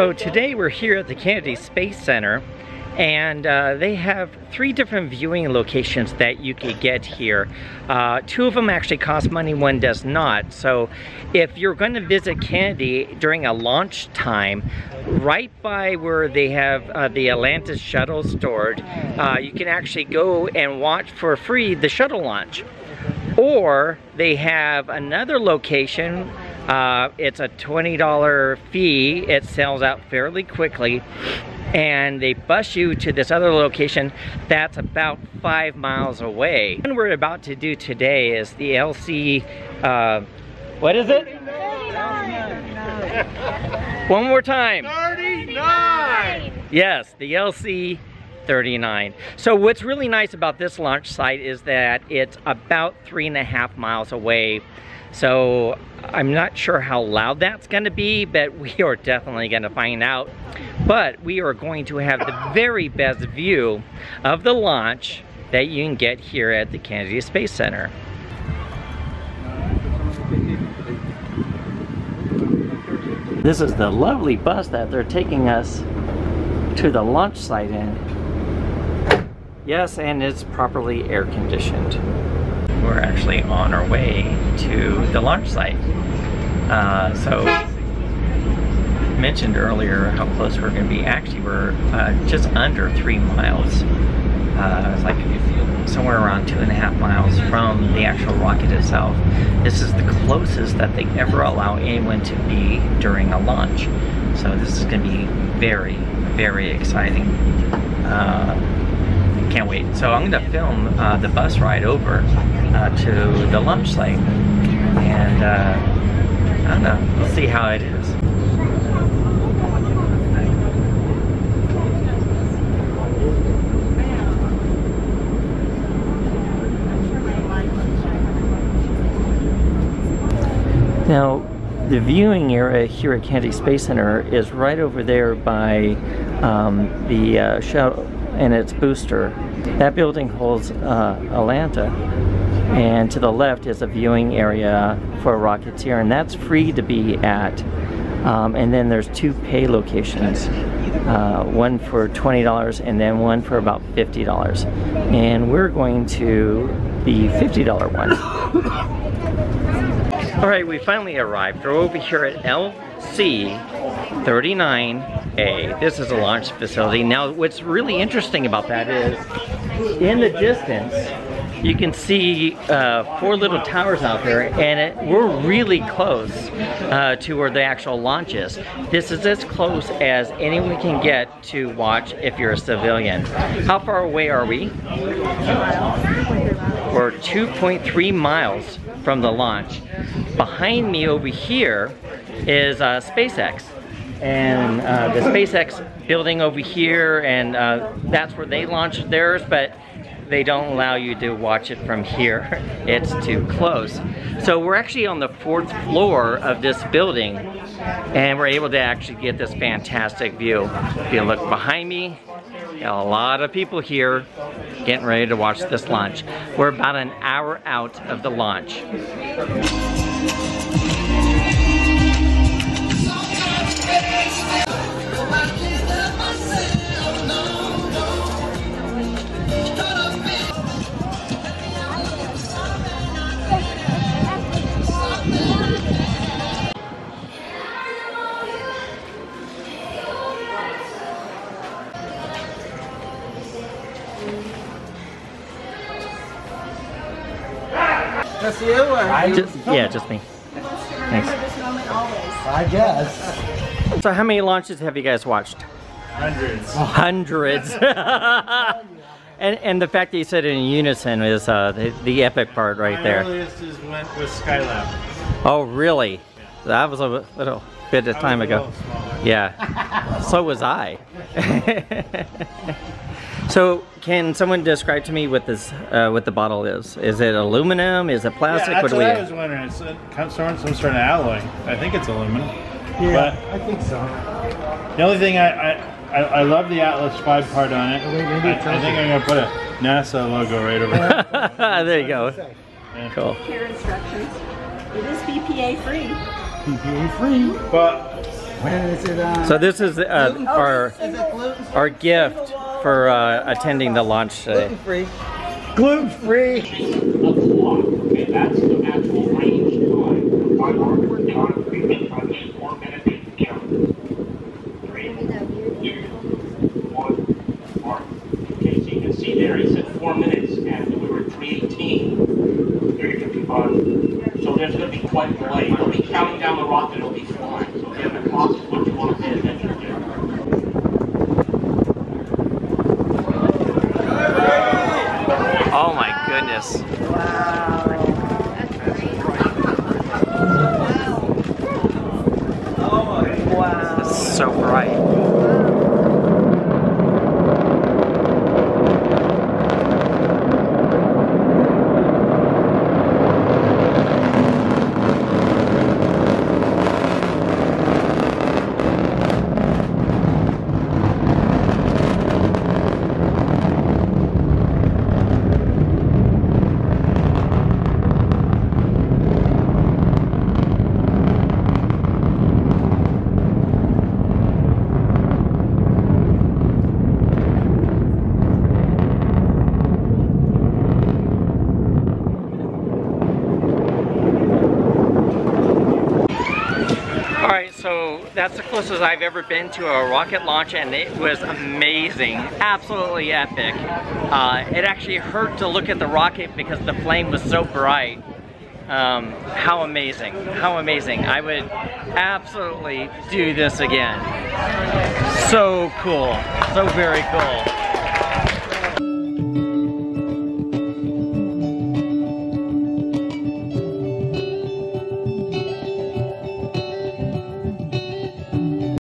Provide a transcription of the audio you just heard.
So today we're here at the Kennedy Space Center and uh, they have three different viewing locations that you could get here. Uh, two of them actually cost money, one does not. So if you're going to visit Kennedy during a launch time, right by where they have uh, the Atlantis shuttle stored, uh, you can actually go and watch for free the shuttle launch. Or they have another location uh, it's a $20 fee. It sells out fairly quickly. And they bus you to this other location that's about five miles away. What we're about to do today is the LC, uh, what is it? 39. One more time. 39! Yes, the LC 39. So what's really nice about this launch site is that it's about three and a half miles away so I'm not sure how loud that's gonna be, but we are definitely gonna find out. But we are going to have the very best view of the launch that you can get here at the Kennedy Space Center. This is the lovely bus that they're taking us to the launch site in. Yes, and it's properly air conditioned we're actually on our way to the launch site. Uh, so, mentioned earlier how close we're going to be. Actually, we're uh, just under three miles. Uh, it's like somewhere around two and a half miles from the actual rocket itself. This is the closest that they ever allow anyone to be during a launch. So this is going to be very, very exciting. Uh, can't wait. So I'm going to film uh, the bus ride over uh, to the launch site. And uh, I don't know, we'll see how it is. Now, the viewing area here at Kennedy Space Center is right over there by um, the uh, and its booster. That building holds uh, Atlantis. And to the left is a viewing area for Rocketeer, and that's free to be at. Um, and then there's two pay locations, uh, one for $20 and then one for about $50. And we're going to the $50 one. All right, we finally arrived. We're over here at LC 39A. This is a launch facility. Now, what's really interesting about that is, in the distance, you can see uh, four little towers out there and it, we're really close uh, to where the actual launch is. This is as close as anyone can get to watch if you're a civilian. How far away are we? We're 2.3 miles from the launch. Behind me over here is uh, SpaceX and uh, the SpaceX building over here, and uh, that's where they launched theirs, but they don't allow you to watch it from here. It's too close. So we're actually on the fourth floor of this building, and we're able to actually get this fantastic view. If you look behind me, a lot of people here getting ready to watch this launch. We're about an hour out of the launch. Just you or? Just, yeah, just me. Thanks. I guess. So how many launches have you guys watched? Hundreds. Hundreds. and and the fact that you said it in unison is uh, the, the epic part right My there. earliest is went with Skylab. Oh, really? That was a little bit of time ago. Yeah. so was I. so can someone describe to me what this uh, what the bottle is? Is it aluminum? Is it plastic? Yeah, that's what what, we? I was wondering. It's uh, some sort of alloy. I think it's aluminum. Yeah, I think so. The only thing I, I I, I love the Atlas 5 part on it. Maybe I, I think I'm gonna put a NASA logo right over there. there you go. Yeah. Cool. Care instructions. It is BPA free. PPA free. But When is it? Uh, So this is uh, our is it our gift for uh, attending the launch today. free? Gluten free. of the clock. Okay, that's the actual range time. My marker time, three punch, four minutes count. Three, two, one, mark. Okay, so you can see there, he said four minutes, and we were at 318, 355. So there's going to be quite a counting down the rocket, it'll be is what you want to pay attention to. Oh my goodness. It's so bright. All right, so that's the closest I've ever been to a rocket launch and it was amazing, absolutely epic. Uh, it actually hurt to look at the rocket because the flame was so bright. Um, how amazing, how amazing. I would absolutely do this again. So cool, so very cool.